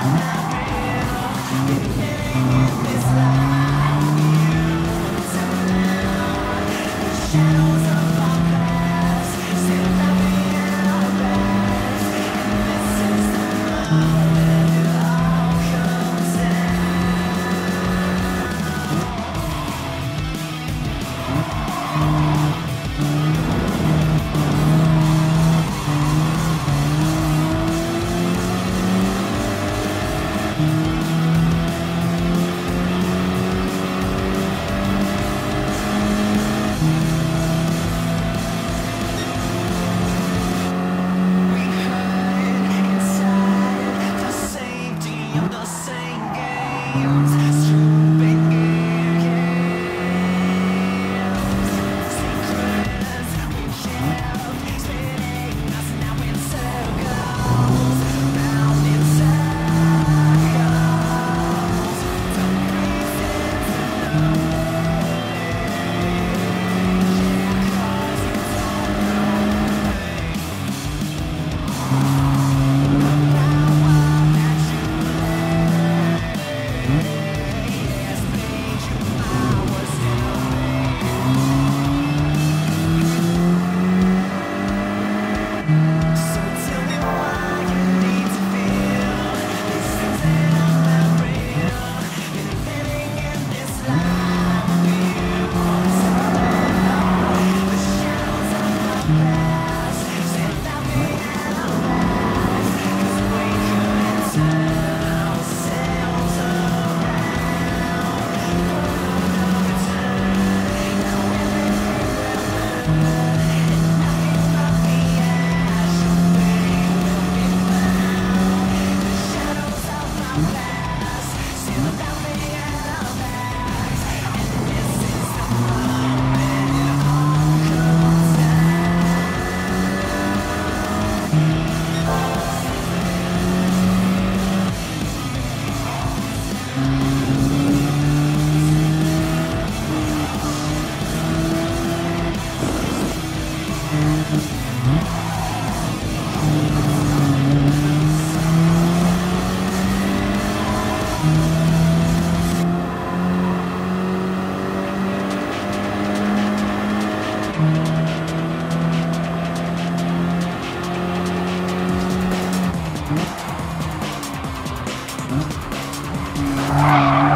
Thank you. Wow.